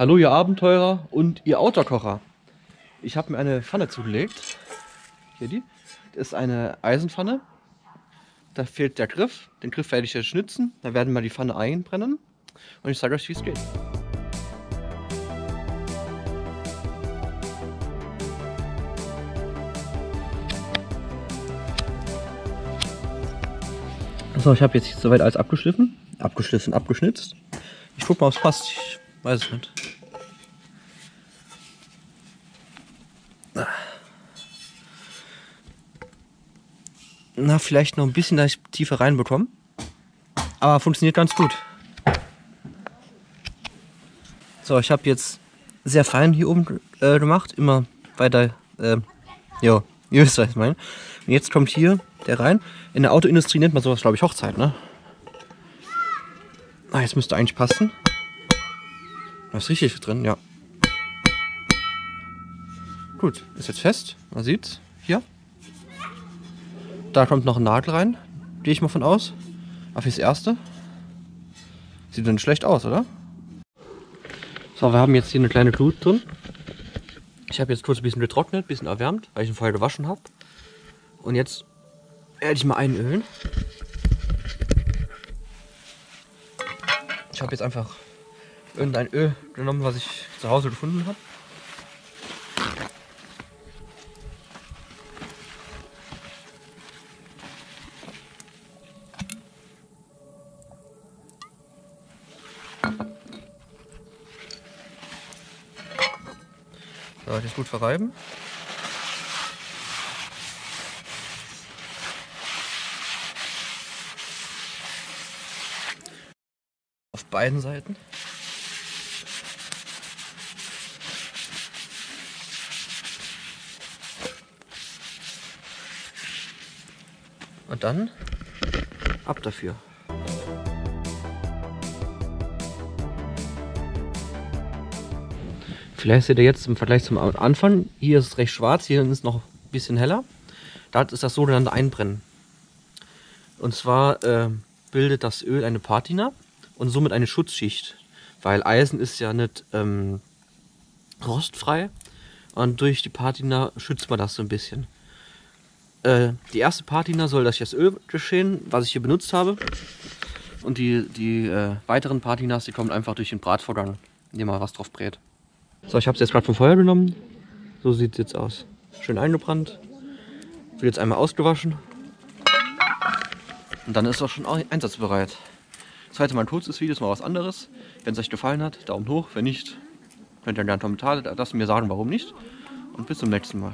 Hallo ihr Abenteurer und ihr Autokocher. Ich habe mir eine Pfanne zugelegt. Hier die. Das ist eine Eisenpfanne. Da fehlt der Griff. Den Griff werde ich jetzt schnitzen. Da werden wir die Pfanne einbrennen. Und ich zeige euch, wie es geht. So, ich habe jetzt soweit alles abgeschliffen. Abgeschliffen, abgeschnitzt. Ich guck mal, ob es passt. Ich weiß es nicht. Na, vielleicht noch ein bisschen, dass ich tiefer reinbekomme. Aber funktioniert ganz gut. So, ich habe jetzt sehr fein hier oben äh, gemacht. Immer weiter, äh, ja, ihr wisst, was ich meine. Und jetzt kommt hier der rein. In der Autoindustrie nennt man sowas, glaube ich, Hochzeit, ne? Ah, jetzt müsste eigentlich passen. Da ist richtig drin, ja. Gut, ist jetzt fest. Man sieht's. Hier. Da kommt noch ein Nagel rein. Gehe ich mal von aus. Aber fürs Erste. Sieht dann schlecht aus, oder? So, wir haben jetzt hier eine kleine Glut drin. Ich habe jetzt kurz ein bisschen getrocknet, ein bisschen erwärmt, weil ich ihn vorher gewaschen habe. Und jetzt werde ich mal einölen. Ich habe jetzt einfach irgendein Öl genommen, was ich zu Hause gefunden habe. So, das gut verreiben. Auf beiden Seiten. Und dann ab dafür. Vielleicht seht ihr jetzt im Vergleich zum Anfang, hier ist es recht schwarz, hier ist es noch ein bisschen heller. Da ist das sogenannte Einbrennen. Und zwar äh, bildet das Öl eine Patina und somit eine Schutzschicht. Weil Eisen ist ja nicht ähm, rostfrei und durch die Patina schützt man das so ein bisschen. Äh, die erste Patina soll durch das Öl geschehen, was ich hier benutzt habe. Und die, die äh, weiteren Patinas, die kommen einfach durch den Bratvorgang, indem man was drauf brät. So, ich habe es jetzt gerade vom Feuer genommen. So sieht es jetzt aus. Schön eingebrannt. Wird jetzt einmal ausgewaschen. Und dann ist es auch schon einsatzbereit. Das heißt, mein kurzes Video ist mal was anderes. Wenn es euch gefallen hat, Daumen hoch. Wenn nicht, könnt ihr gerne Kommentare lassen mir sagen, warum nicht. Und bis zum nächsten Mal.